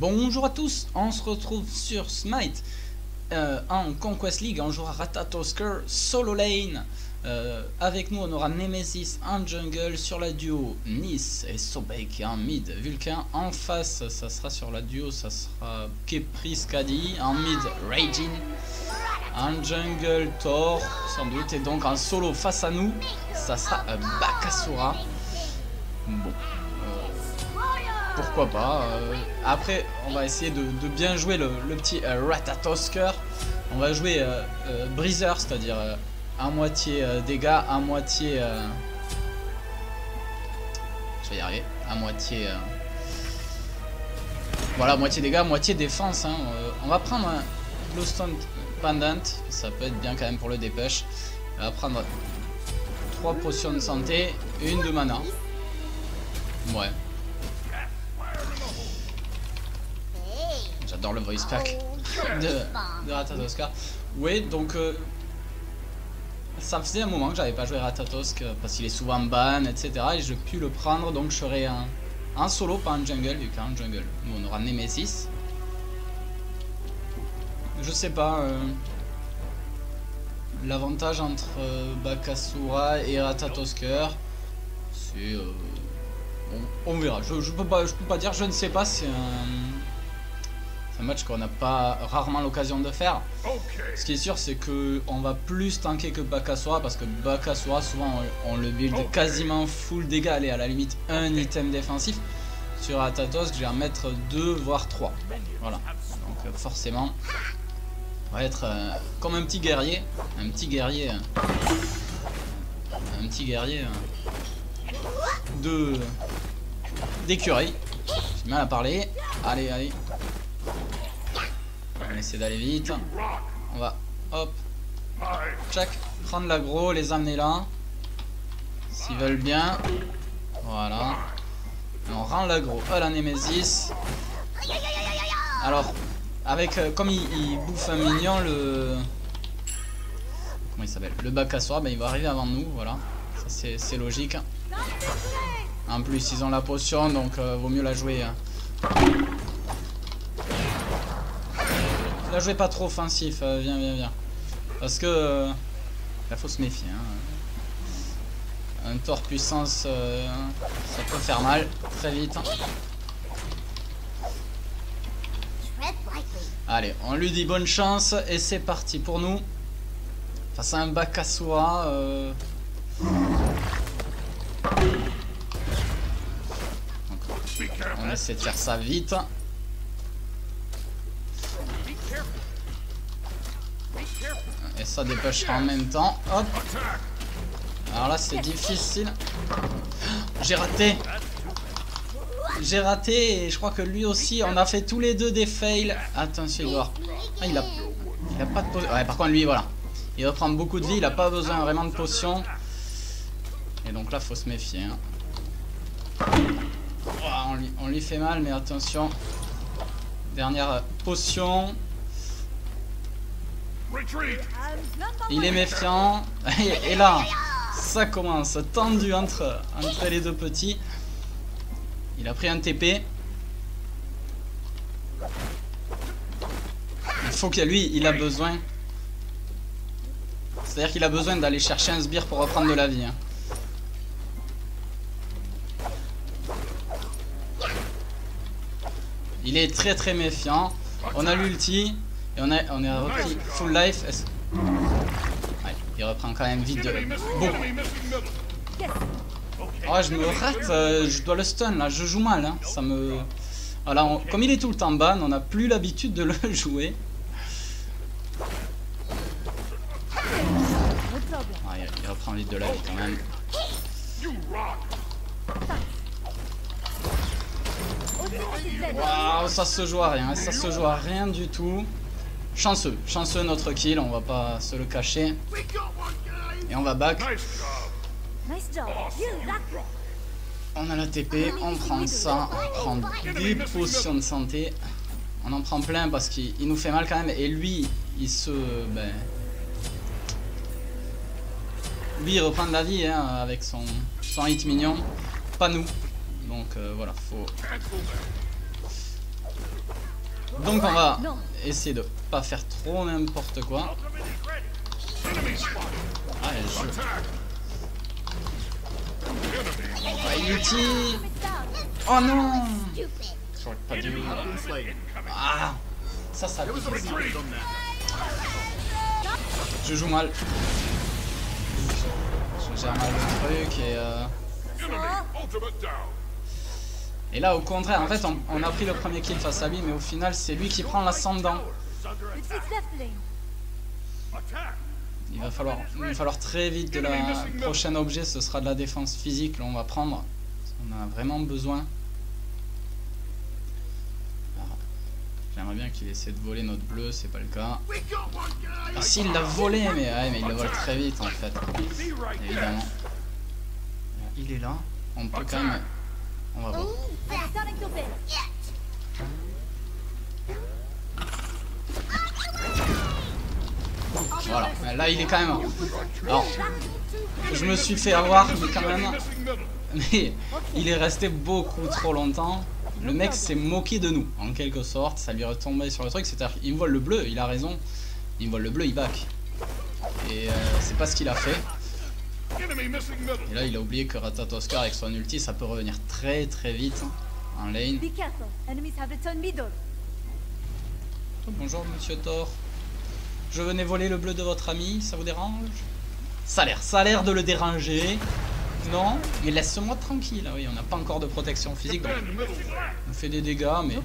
Bonjour à tous, on se retrouve sur Smite euh, en Conquest League, on jouera Ratatosker, Solo Lane. Euh, avec nous on aura Nemesis en jungle, sur la duo Nice et Sobek en mid, Vulcain en face, ça sera sur la duo, ça sera Kepris Kadi, en mid Raging, en jungle Thor sans doute, et donc en solo face à nous, ça sera Bakasura. Bon pourquoi pas. Euh, après, on va essayer de, bien jouer le, petit euh, Ratatosker. On va jouer euh, Breezer, c'est-à-dire à moitié dégâts, à moitié... je vais y arriver. À moitié... Voilà, moitié dégâts, moitié défense. Hein. on va prendre un Bluestone Pendant. Ça peut être bien quand même pour le dépêche. On va prendre 3 potions de santé et une de mana. Ouais, dans le voice pack de, de Ratatoska. Oui, donc euh, ça faisait un moment que j'avais pas joué Ratatosk euh, parce qu'il est souvent ban, etc. Et je pu le prendre, donc je serai un, solo, pas un jungle, vu qu'un jungle. Nous on aura Nemesis. Je sais pas. Euh, l'avantage entre Bakasura et Ratatosker, c'est... on, verra. Je, je, peux pas, je peux pas dire, je ne sais pas, c'est un un match qu'on n'a pas rarement l'occasion de faire. Ce qui est sûr, c'est que on va plus tanker que Bakasura parce que Bakasura, souvent, on, le build quasiment full dégâts, et à la limite un item défensif. Sur Atatos, je vais en mettre deux voire trois. Voilà. Donc euh, forcément, on va être euh, comme un petit guerrier, un petit guerrier, un petit guerrier euh, de d'écureuil. J'ai mal à parler. Allez, allez. On va essayer d'aller vite. On va, hop, check, prendre l'agro, les amener là. S'ils veulent bien. Voilà. on rend l'agro à la Nemesis. Alors, avec, euh, comme il, bouffe un mignon, le... Comment il s'appelle Le bac à soie, ben, il va arriver avant nous, voilà. C'est logique. En plus, ils ont la potion, donc euh, vaut mieux la jouer. Hein. Là, je vais pas trop offensif. Euh, viens, viens, viens. Parce que... Euh, faut se méfier. Hein. Un tort puissance, euh, ça peut faire mal. Très vite. Allez, on lui dit bonne chance. Et c'est parti pour nous. Face à un bac à soie. on essaie de faire ça vite. Et ça dépêchera en même temps. Hop. Alors là, c'est difficile. J'ai raté. J'ai raté et je crois que lui aussi, on a fait tous les deux des fails. Attention, Edouard. Ah, il a, il a pas de potion. Ouais, par contre, lui, voilà. Il va prendre beaucoup de vie, il a pas besoin vraiment de potion. Et donc là, faut se méfier. Hein. lui, on lui fait mal, mais attention. Dernière potion. Il est méfiant. Et là, ça commence tendu entre, entre les deux petits. Il a pris un TP. Il faut que lui, il a besoin. C'est-à-dire qu'il a besoin d'aller chercher un sbire pour reprendre de la vie. Hein. Il est très très méfiant. On a l'ulti. Et on a, on a repris full life. Ouais, il reprend quand même vite de... Oh, je me rate, euh, je dois le stun là, je joue mal. Hein. Ça me... Voilà, comme il est tout le temps ban, on n'a plus l'habitude de le jouer. Ah, il, reprend vite de la vie quand même. Waouh, ça se joue à rien, ça se joue à rien du tout. Chanceux, chanceux notre kill, on va pas se le cacher. Et on va back. On a la TP, on prend ça, on prend des potions de santé. On en prend plein parce qu'il nous fait mal quand même. Et lui, il se... Ben, lui, il reprend de la vie hein, avec son, son hit mignon. Pas nous. Donc euh, voilà, faut... Donc on va essayer de pas faire trop n'importe quoi. Ah, elle joue. Ah, Yuti Oh non pas. Ah Ça, ça Je joue mal. Je gère mal le truc et... Euh... Et là, au contraire, en fait, on, a pris le premier kill face à lui, mais au final, c'est lui qui prend l'ascendant. Il va falloir, il va falloir très vite de la prochaine objet, ce sera de la défense physique, là on va prendre. On a vraiment besoin. J'aimerais bien qu'il essaie de voler notre bleu, c'est pas le cas. Ah si, il l'a volé, mais, mais il le vole très vite en fait. Évidemment. Il est là. On peut quand même... On va voir. Voilà, là il est quand même... Alors, je me suis fait avoir, mais quand même... Mais il est resté beaucoup trop longtemps. Le mec s'est moqué de nous, en quelque sorte. Ça lui est retombé sur le truc. C'est-à-dire qu'il vole le bleu, il a raison. Il vole le bleu, il back. Et euh, c'est pas ce qu'il a fait. Et là, il a oublié que Ratatoskar avec son ulti, ça peut revenir très très vite en lane. Oh, bonjour, monsieur Thor. Je venais voler le bleu de votre ami, ça vous dérange? Ça a l'air, ça a l'air de le déranger. Non, mais laisse-moi tranquille. Ah oui, on n'a pas encore de protection physique, donc on fait des dégâts, mais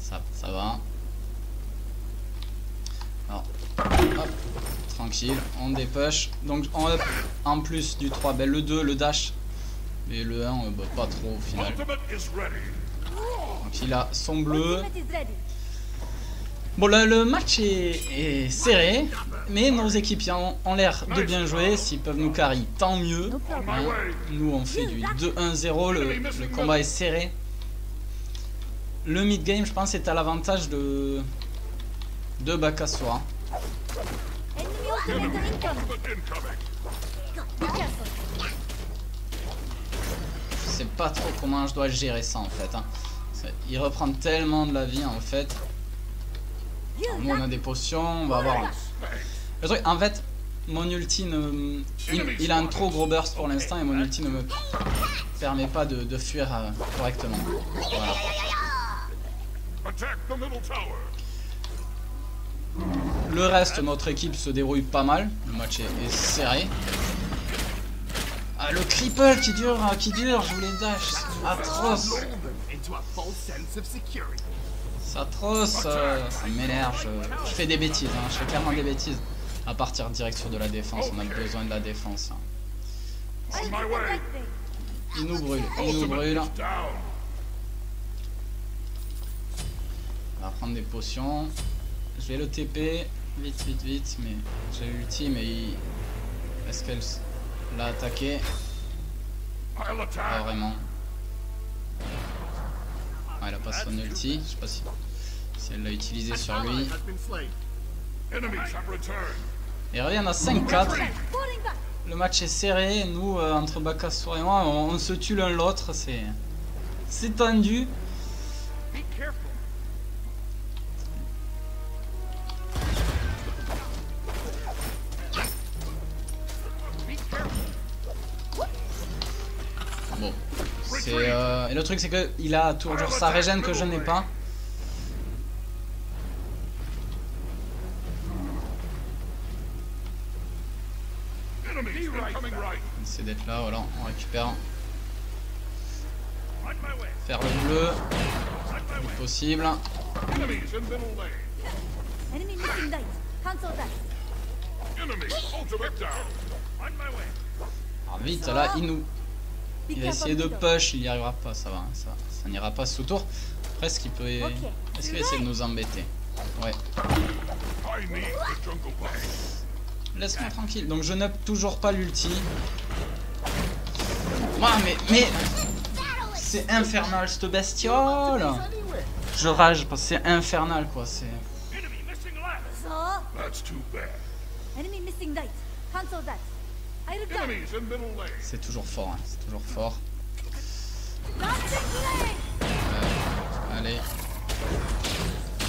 ça, ça va. Alors, hop, tranquille, on dépush. Donc en up, en plus du 3, ben, le 2, le dash, et le 1, euh, bah, pas trop au final. Donc il a son bleu. Bon, le, match est, serré, mais nos équipiers ont, l'air de bien jouer. S'ils peuvent nous carry, tant mieux. Hein. Nous, on fait du 2-1-0. Le, combat est serré. Le mid-game, je pense, est à l'avantage de, de Bakasura. Je sais pas trop comment je dois gérer ça, en fait. Hein. Il reprend tellement de la vie, en fait nous on a des potions, on va avoir... Le truc, en fait, mon ulti ne... Il, a un trop gros burst pour l'instant et mon ulti ne me permet pas de, fuir euh, correctement. Voilà. Le reste, notre équipe se dérouille pas mal. Le match est, serré. Ah, le cripple qui dure, qui dure, je voulais dash. Atroce. C'est atroce, ça m'énerve, je, fais des bêtises, hein. je fais clairement des bêtises. À partir direct sur de la défense, on a besoin de la défense. Hein. Il nous brûle, il nous brûle. On va prendre des potions. Je vais le TP, vite, vite, vite, mais j'ai l'ulti, mais il... Est-ce qu'elle l'a attaqué? Pas vraiment. Ah, elle a pas son ulti, je sais pas si, elle l'a utilisé sur lui. Et reviens à 5-4. Le match est serré, nous euh, entre Bakassour et moi, on, se tue l'un l'autre, c'est c'est tendu. Truc c'est que il a toujours sa régène que je n'ai pas. C'est d'être là, voilà, on récupère. Faire le bleu, le possible. Alors vite, là, il nous il va essayer de push, il n'y arrivera pas, ça va, ça, ça n'ira pas sous tour. Après, est-ce qu'il peut... Est-ce qu'il va essayer de nous embêter? Ouais. Laisse-moi tranquille. Donc je n'ai toujours pas l'ulti. Moi, mais... mais... C'est infernal, cette bestiole. Je rage parce que c'est infernal, quoi, c'est... Enemy missing c'est toujours fort, hein. c'est toujours fort. Euh, allez.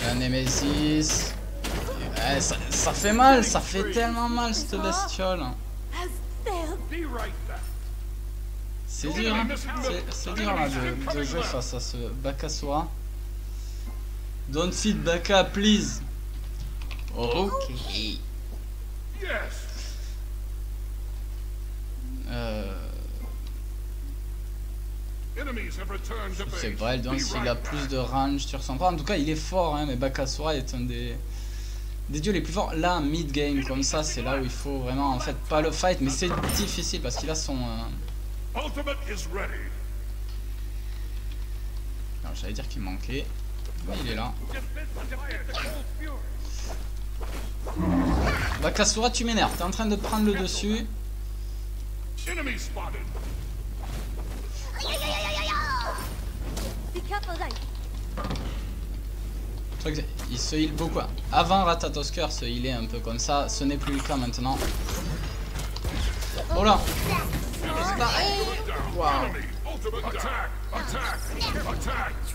un Nemesis. Ouais, ça, ça fait mal, ça fait tellement mal cette bestiole. Right back. C'est dur, hein. C'est- c'est dur là, de, de jouer face à ce Bakasura. Don't feed Baka, please. Ok. Yes. C'est base. vrai, donc s'il a plus de range, tu ressens pas. En tout cas, il est fort, hein, mais Bakasura est un des, des dieux les plus forts. Là, mid-game, comme ça, c'est là où il faut vraiment, en fait, pas le fight, mais c'est difficile parce qu'il a son. euh, Ultimate is ready. alors, J'allais dire qu'il manquait. Il est là. Bakasura, tu m'énerves. T'es en train de prendre le dessus. Enemy spotted. Be careful, Light. Le truc, c'est- il se heal beaucoup. Avant Ratatosker se healait un peu comme ça, ce n'est plus le cas maintenant. Oh là.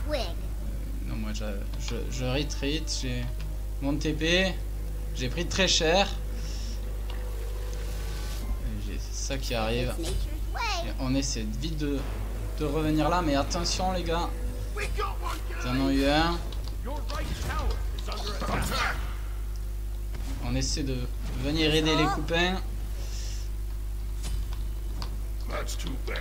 Twig. Non, moi je, je, je retreat, j'ai mon TP, j'ai pris très cher. Ça qui arrive. Et on essaie vite de, de revenir là, mais attention les gars, ils en ont eu un. On essaie de venir aider les copains. That's too bad.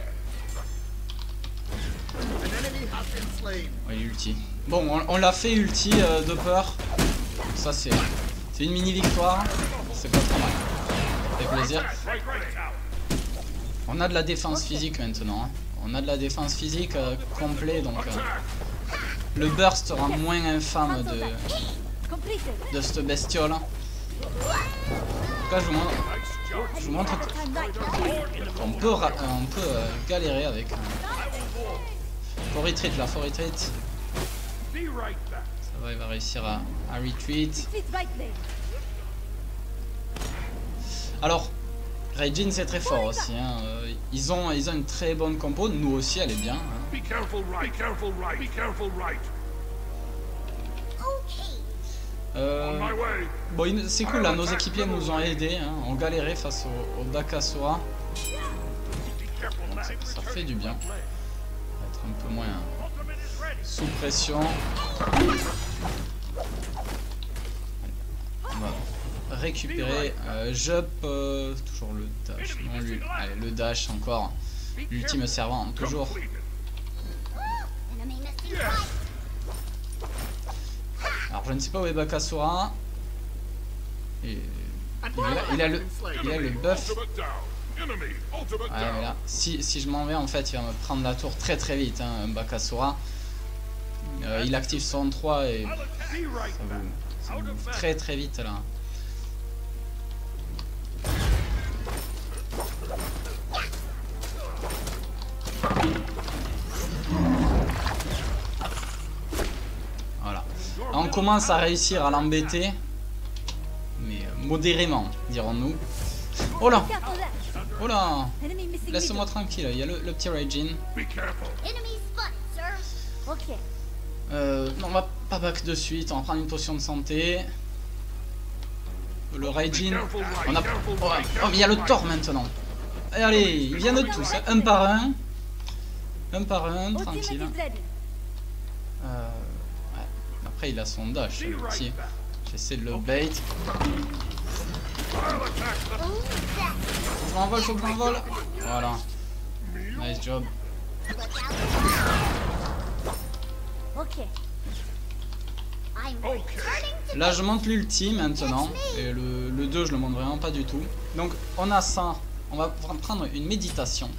Oui, ulti. Bon, on, on l'a fait ulti euh, de peur. Ça, c'est c'est une mini victoire. C'est pas trop mal. Ça fait plaisir. Tower. On a de la défense physique maintenant. hein. On a de la défense physique euh, complet, donc euh, le burst sera moins infâme de, de cette bestiole. En tout cas, je vous montre, Nice job. je vous montre Time, Light. qu'on peut, euh, on peut euh, galérer avec. euh, faut retreat là, faut retreat. Ça va, il va réussir à, à retreat. Alors, Raijin c'est très fort aussi. hein, euh, Ils, ont, ils ont une très bonne compo. Nous aussi, elle est bien. hein. Euh, bon, c'est cool là, nos équipiers nous ont aidés. Hein, on galérait face au, au careful now. Ça fait du bien. Être un peu moins sous pression. Récupérer. Euh, Jup, euh, toujours le dash. Non, lui. Allez, le dash encore. L'ultime servant, toujours. Alors je ne sais pas où est Bakasura. Et... Il, a, il a le, il a le buff. Ouais, là, si, si je m'en vais, en fait, il va me prendre la tour très très vite, hein, Bakasura. Euh, il active son 3 et ça vous, ça vous ouvre très très vite là. On commence à réussir à l'embêter. Mais euh, modérément, dirons-nous. Oh là. Oh là Laisse-moi tranquille, il y a le, le petit Raijin. Be careful. Enemy spotted, sir. Ok. Euh, non, on va pas back de suite, on va prendre une potion de santé. Le Raijin. On a... Oh, oh, mais il y a le Thor maintenant. Et allez, ils viennent tous, hein, un par un. Un par un, tranquille. is ready. Euh, ouais. Après, il a son dash, le petit. J'essaie de le bait. Attack the Oh, that. Je m'envole, je m'envole. Voilà. Nice job. Là, je monte l'ulti maintenant. Et le, le 2, je le monte vraiment pas du tout. Donc, on a ça. On va prendre une méditation.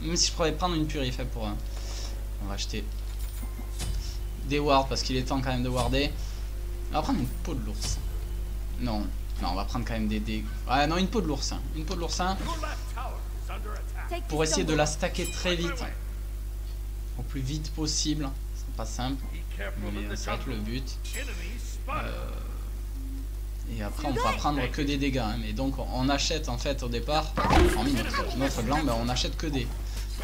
Même si je pourrais prendre une purifie pour. un- On va acheter des wards parce qu'il est temps quand même de warder. On va prendre une peau de l'ours. Non, non, on va prendre quand même des, des... Ouais, non, une peau de l'oursin. Une peau de l'oursin. Take pour essayer de la stacker très vite. Au plus vite possible. C'est pas simple, mais euh, c'est vrai que le but. Spotted. Et après, on pourra prendre que des dégâts. hein. Mais donc, on achète en fait au départ, hormis notre, notre gland, ben, on achète que des,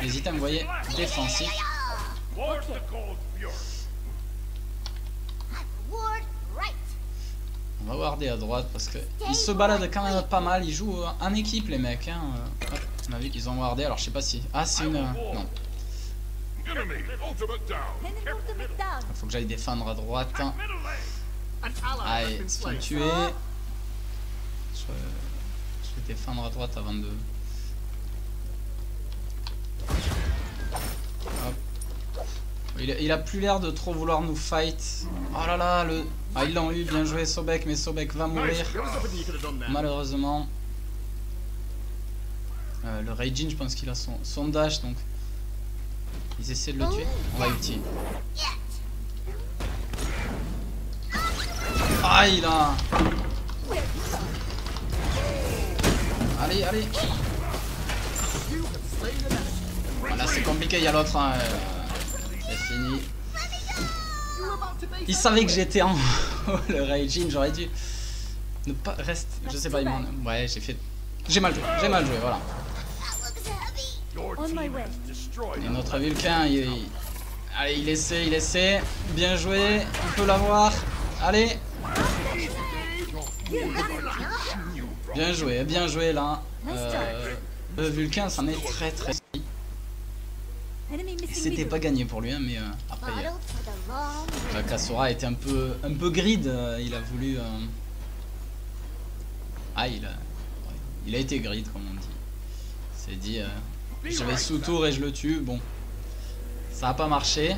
des items, vous voyez, défensifs. Warder à droite parce que ils se baladent quand même pas mal. Ils jouent en équipe les mecs. Hein. Hop, on a vu qu'ils ont wardé. Alors je sais pas si. Ah c'est une. euh, Non. Down. Faut que j'aille défendre à droite. Ah has ils font tuer. Je, je vais défendre à droite avant de. Il, a- plus l'air de trop vouloir nous fight. Oh là là, le. Ah, ils l'ont eu, bien joué Sobek, mais Sobek va mourir. Malheureusement. Euh, le Raijin, je pense qu'il a son, dash donc. Ils essaient de le tuer. On va ulti. Ah, il a. Allez, allez. Voilà, c'est compliqué, il y a l'autre. hein, euh, fini. Il savait que j'étais en haut, le Raijin, j'aurais dû ne pas reste, je sais pas, il m'en- ouais, j'ai fait, j'ai mal joué, j'ai mal joué, voilà. Et notre Vulcain, il, allez, il essaie, il essaie, bien joué, on peut l'avoir, allez, bien joué, bien joué là. Euh, le Vulcain, c'en est très très. C'était pas gagné pour lui, hein, mais euh, après. euh, Euh, Kasura était un peu, un peu grid. euh, il a voulu. euh, Ah, il a, ouais, il a été grid, comme on dit. Il s'est dit, euh, je vais sous tour et je le tue. Bon, ça a pas marché.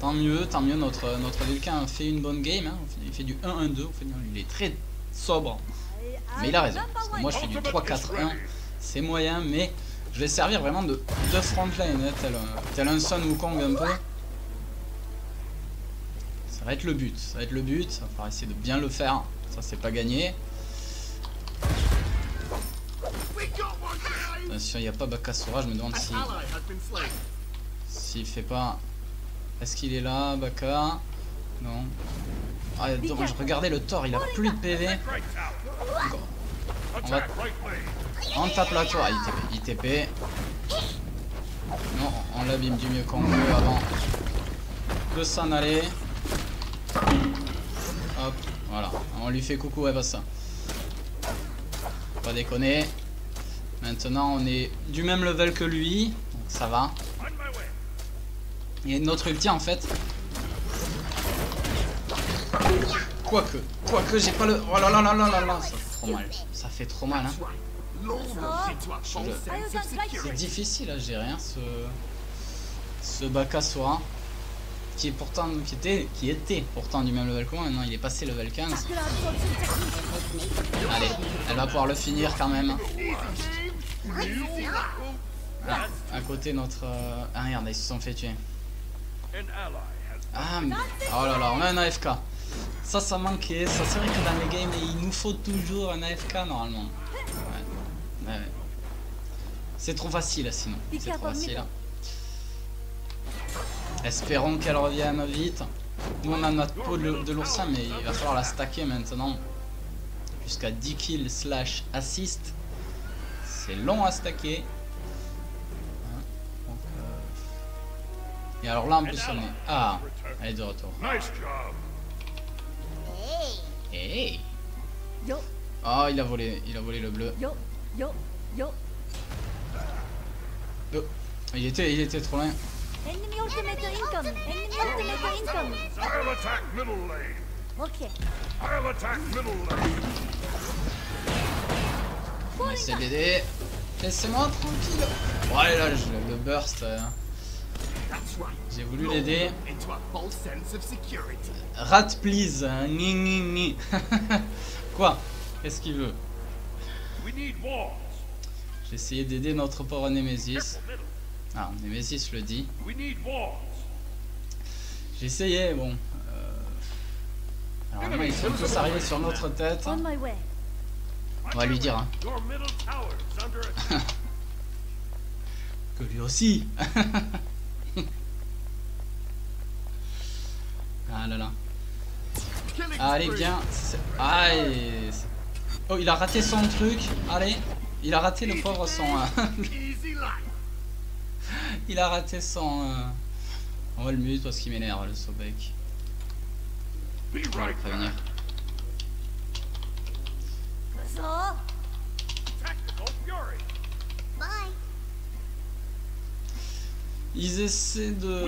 Tant mieux, tant mieux. Notre, notre Vulcain fait une bonne game. hein. Il fait du 1-1-2. au final. Il est très sobre. I- Mais il a raison. Parce que moi, je fais du Ultimate is 3-4-1. ready. C'est moyen, mais je vais servir vraiment de, de frontline, hein, tel, tel un Sun Wukong un peu. Ça va être le but, ça va être le but, ça va falloir essayer de bien le faire. Ça, c'est pas gagné. Guys. Attention, il n'y a pas Bakasura, je me demande An si- s'il fait pas. Est-ce qu'il est là, Baka? Non. Ah, regardez le Thor, il a plus de PV. On va-. On tape la tour, ah, ITP. Non, on l'abîme du mieux qu'on peut avant de s'en aller. Hop, voilà. On lui fait coucou, ouais, pas ça. Pas déconner. Maintenant, on est du même level que lui. Donc ça va. Way. Et notre ulti, en fait. Quoique, quoique, j'ai pas le. Oh là là là là là là, ça fait trop mal. Ça fait trop mal, hein. C'est difficile à gérer hein, ce ce Bakasura qui est pourtant qui était qui était pourtant du même level que moi maintenant il est passé level 15 Muscular absorption technique. allez elle va pouvoir le finir quand même. Ah, à côté notre euh, ah merde ils se sont fait tuer. Ah mais- oh là là on a un AFK ça ça manquait. Ça c'est vrai que dans les games il nous faut toujours un AFK normalement ouais. C'est trop facile sinon c'est trop facile Espérons qu'elle revienne vite. Nous on a notre peau de, l'oursin mais il va falloir la stacker maintenant. Jusqu'à 10 kills slash assist. C'est long à stacker. Hein, euh, Et alors là en plus on est... Ah Elle est de retour. nice job. Hey. Oh il a volé, il a volé le bleu. Yo, yo, yo. Oh, Il était, il était trop loin. Enemy ultimate incoming. Enemy ultimate incoming. I'll attack middle lane. Okay. I'll attack middle lane. Essaie d'aider. Laissez-moi tranquille. Ouais là je- le burst. euh, That's right. J'ai voulu l'aider. Rat please. Ni ni ni. Quoi? Qu'est-ce qu'il veut? J'ai essayé d'aider notre pauvre Nemesis. Ah, Nemesis le dit. We need walls. J'ai essayé, bon. euh, Alors ils sont tous arrivés sur notre tête. On way. On va lui dire hein, Your middle tower is under attack. que lui aussi. ah là là. Allez, viens. Aïe. Oh, il a raté son truc. Allez. Il a raté le pauvre son. life. il a raté son. euh, On va le mute parce qu'il m'énerve le Sobek. Ils essaient de,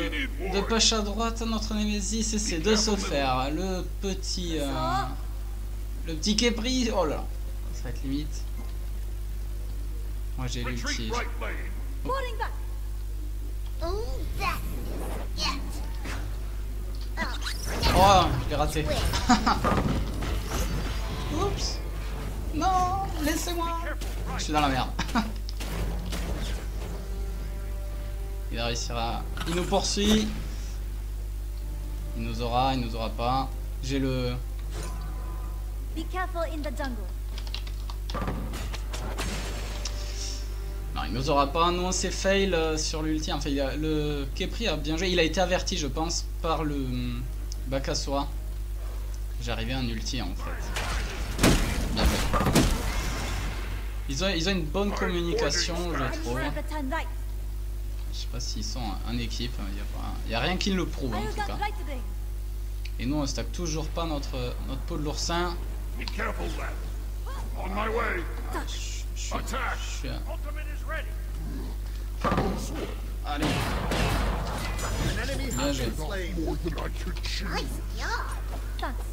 de push à droite, notre Nemesis essaie de se faire. Le petit... euh, le petit Kepri, oh là, ça va être limite. Moi j'ai l'ulti. Oh. Oh, je l'ai raté. Oups. Non, laissez-moi. Je suis dans la merde. Il réussira. Il nous poursuit. Il nous aura, il nous aura pas. J'ai le... Be careful in the jungle. Non, il nous aura pas. S'est fail euh, sur l'ulti. Enfin, il a- le Kepri a bien joué. Il a été averti, je pense, par le hum, Bakasura. J'arrivais en ulti, en fait. Bien. Ils ont, ils ont une bonne communication, je trouve. Je sais pas s'ils sont en équipe. Il y a, a rien qui le prouve, en tout cas. Et nous, on stack toujours pas notre, notre peau de l'oursin. Be careful left. On my way. Attack. Ultimate is ready. Allez, An enemy has been slain. More than I could chew. Nice job. Thanks.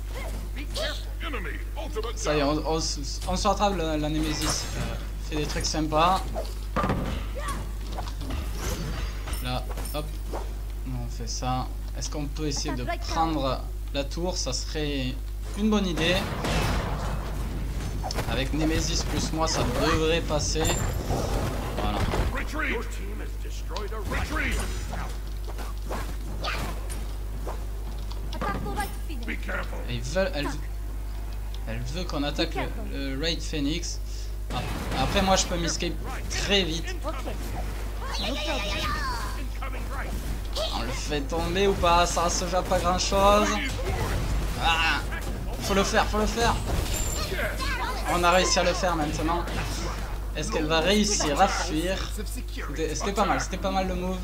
Be careful. Enemy. Ultimate Ça y est, on, on se- on se rattrape la, la Nemesis. Euh, fait des trucs sympas. Là, hop. On fait ça. Est-ce qu'on peut essayer de prendre la tour? Ça serait une bonne idée. Avec Nemesis plus moi, ça devrait passer. Voilà. Retreat. Your team has destroyed a retreat. Attack the right Be Phoenix. careful. Et ils veulent, elle, elle veut qu'on attaque le, le Raid Phoenix. Ah, Après, moi, je peux m'escape très vite. On le fait tomber ou pas? Ça se joue à pas grand chose. Ah Faut le faire, faut le faire. On a réussi à le faire maintenant. Est-ce qu'elle va réussir à fuir. C'était pas mal, c'était pas mal le move.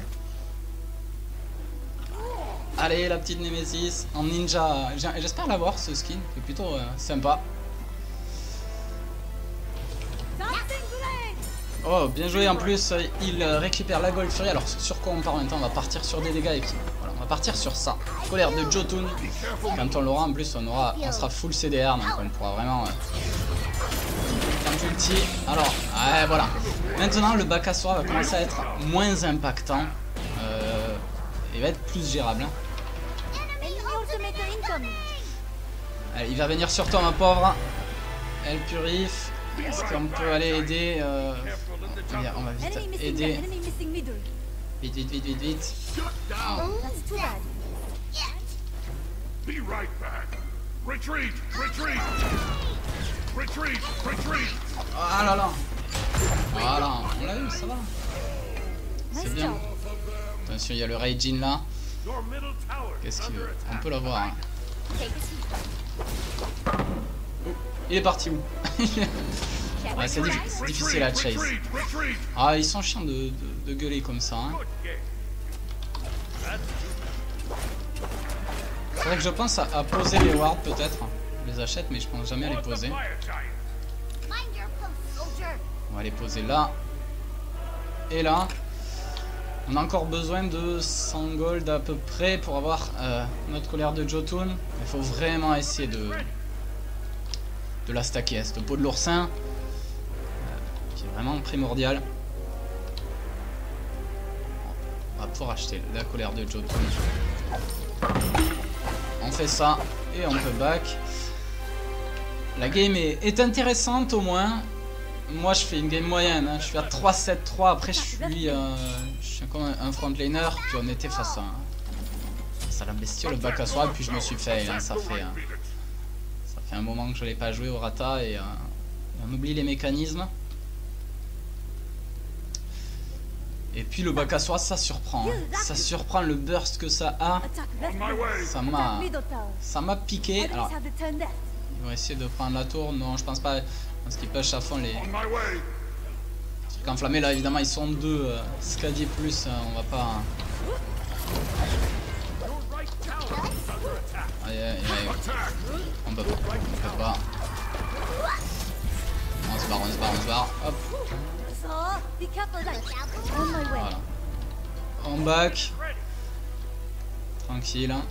Allez, la petite Nemesis en ninja. J'espère l'avoir ce skin, c'est plutôt euh, sympa. Oh, bien joué en plus, il euh, récupère la Gold Fury. Alors, sur quoi on part maintenant On va partir sur des dégâts avec. Voilà, on va partir sur ça. Colère de Jotun. Quand on l'aura, en plus, on, aura, on sera full CDR, donc on pourra vraiment. Euh, quand ulti. Alors, ouais, voilà. Maintenant, le Bakasura va commencer à être moins impactant. Euh, il va être plus gérable. hein. Allez, il va venir sur toi, ma pauvre. Elle purifie. Est-ce qu'on peut aller aider euh, On va vite aider. Vite, vite, vite, vite, vite. That's too bad. Be right back. Retreat. Retreat. Retreat. Retreat. Ah là là Voilà, on l'a eu, ça va. C'est bien. job. Attention, il y a le Raijin là. Qu'est-ce qu'il veut? On peut l'avoir. hein. Il est parti où? Ouais, c'est diffi- c'est difficile à chase. Ah, ils sont chiants de, de- de gueuler comme ça. Hein. Faudrait que je pense à, à poser les wards peut-être. Les achète, mais je pense jamais à les poser. On va les poser là. Et là. On a encore besoin de 100 gold à peu près pour avoir euh, notre colère de Jotun. Il faut vraiment essayer de, de la stacker. Cette peau de l'oursin, euh, qui est vraiment primordial. On va pouvoir acheter la colère de Jotun. On fait ça et on peut back. La game est, intéressante au moins. Moi je fais une game moyenne, hein. je suis à 3-7-3, après je suis, euh, un, un frontliner, puis on était face à, face à la bestiole, le bac à soi, puis je me suis fait, hein, ça, fait, euh, ça fait un moment que je l'ai pas joué au rata et, euh, on oublie les mécanismes. Et puis le bac à soi ça surprend, hein. ça surprend le burst que ça a, ça m'a ça m'a piqué. Alors ils vont essayer de prendre la tour, non je pense pas, parce qu'ils push à fond les, trucs enflammés là évidemment ils sont deux, euh, Scadi plus, euh, on va pas... Aïe, aïe, aïe. On peut pas. On peut pas. On se barre, on se barre, on se barre. Hop, voilà. En back. Tranquille. hein.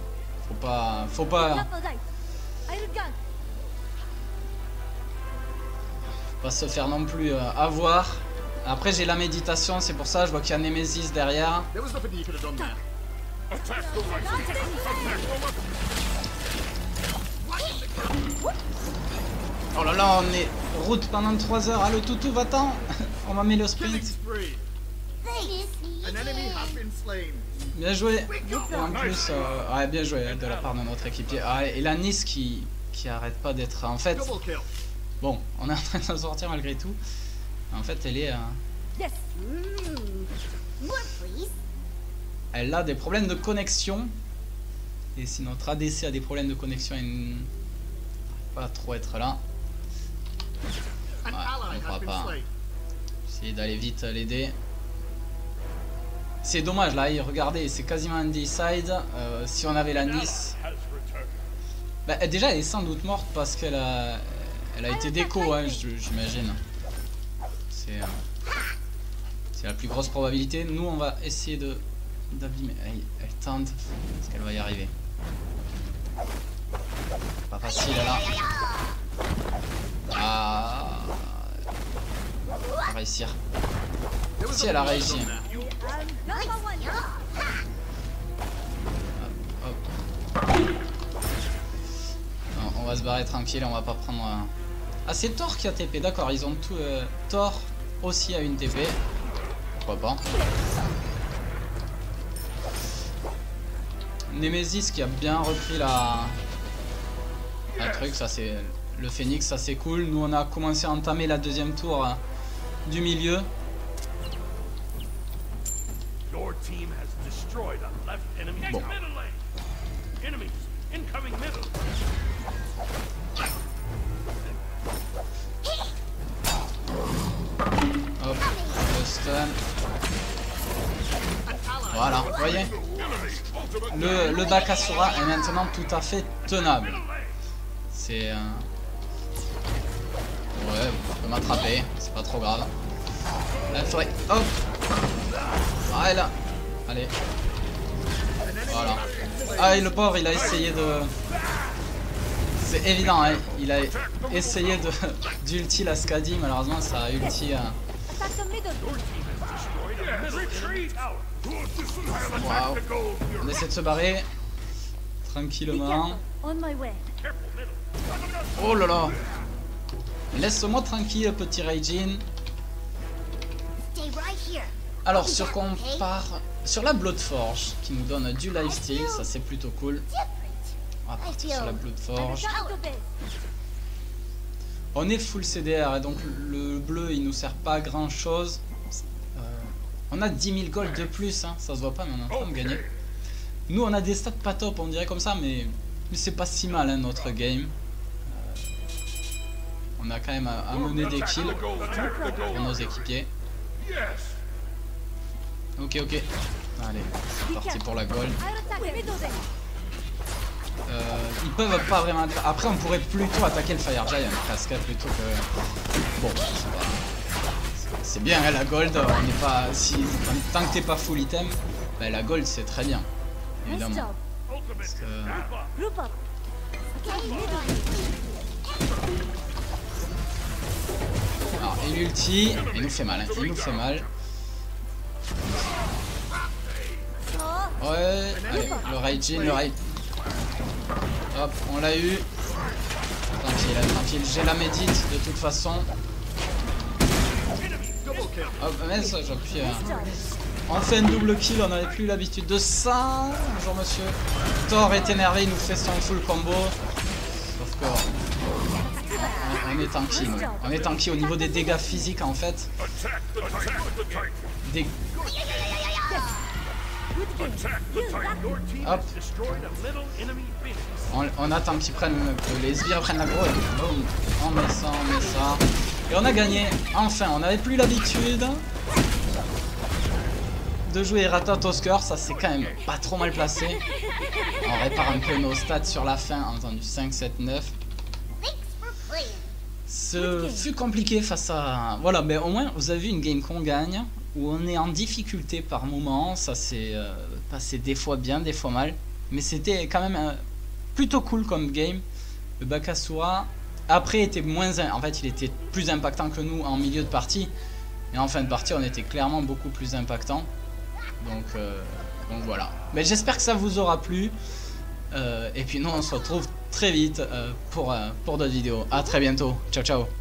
Faut pas... Faut pas... pas se faire non plus euh, avoir. Après j'ai la méditation, c'est pour ça, je vois qu'il y a Nemesis derrière. Oh là là, on est route pendant 3 heures. Ah le toutou, va-t'en On m'a mis le sprint. Bien joué. Et en plus, euh, ouais, bien joué de la part de notre équipier. Ah, et la Nice qui, qui arrête pas d'être... En fait. Bon, on est en train de s'en sortir malgré tout. En fait, elle est... euh, Yes. Please. elle a des problèmes de connexion. Et si notre ADC a des problèmes de connexion, elle ne va pas trop être là. Ouais, on pourra pas. slain. Essayer d'aller vite l'aider. C'est dommage là, regardez, c'est quasiment un D-side. Euh, si on avait la Nice. Bah, déjà, elle est sans doute morte parce qu'elle a, elle a été déco, hein, je- j'imagine. C'est euh, c'est la plus grosse probabilité. Nous, on va essayer de d'abîmer. Elle, elle tente. Est-ce qu'elle va y arriver Pas facile là. Ah. Elle va réussir. Si elle a réussi. Hop. Non, on va se barrer tranquille, on va pas prendre. un- Ah, c'est Thor qui a TP, d'accord, ils ont tout. euh, Thor aussi a une TP. Pourquoi pas Nemesis qui a bien repris la. La truc, ça c'est. Le Phoenix, ça c'est cool. Nous on a commencé à entamer la deuxième tour euh, du milieu. Bon. Voilà, vous voyez le, le Bakasura est maintenant tout à fait tenable. C'est... Ouais, on peut m'attraper, c'est pas trop grave. Là, il faudrait... Hop Voilà Allez. Voilà. Ah, et le pauvre, il a essayé de... C'est évident, hein, il a essayé de d'ulti la Skadi, malheureusement ça a ulti... euh, Goal, On essaie de se barrer. Tranquillement. Oh là là Laisse-moi tranquille, petit Raijin. Alors, sur quoi on part? Sur la Bloodforge, qui nous donne du lifesteal, ça c'est plutôt cool. On va partir sur la Bloodforge. On est full CDR, et donc le bleu il nous sert pas à grand chose. On a 10 000 gold de plus, hein. ça se voit pas, mais on est en train de gagner. Nous on a des stats pas top, on dirait comme ça, mais, mais c'est pas si mal hein, notre game. Euh, on a quand même à, à mener des kills pour nos équipiers. Ok, ok. Allez, c'est parti pour la gold. Euh, ils peuvent pas vraiment. Après, on pourrait plutôt attaquer le Fire Giant presque plutôt que. Bon, c'est pas- c'est bien hein, la gold. On n'est pas. Si tant que t'es pas full item, ben, la gold c'est très bien, évidemment. Alors, et l'ulti, il nous fait mal. hein, Il nous fait mal. Ouais, allez, le Raijin, le Raijin. Hop, on l'a eu. Tranquille, hein, tranquille. J'ai la médite de toute façon. Mais j'appuie. hein. job. On fait une double kill, on n'avait plus l'habitude de ça. Bonjour monsieur. Thor est énervé, il nous fait son full combo. Sauf que on, on est tanky. On est tanky au niveau des dégâts physiques en fait. Des... Hop. On, attend qu'ils prennent, que les sbires prennent la grosse. on met ça, on met ça. Et on a gagné. Enfin, on n'avait plus l'habitude de jouer Rata Tosker. Ça c'est quand même pas trop mal placé. On répare un peu nos stats sur la fin. Entendu 5, 7, 9. Thanks for playing. Ce fut compliqué face à... Voilà, mais au moins vous avez vu une game qu'on gagne, où on est en difficulté par moment, ça s'est euh, passé des fois bien, des fois mal, mais c'était quand même euh, plutôt cool comme game. Le Bakasura, après était moins... En fait il était plus impactant que nous en milieu de partie, et en fin de partie on était clairement beaucoup plus impactant. Donc, euh, donc voilà. Mais j'espère que ça vous aura plu. Euh, et puis nous on se retrouve très vite euh, pour, pour d'autres vidéos. A très bientôt. Ciao ciao.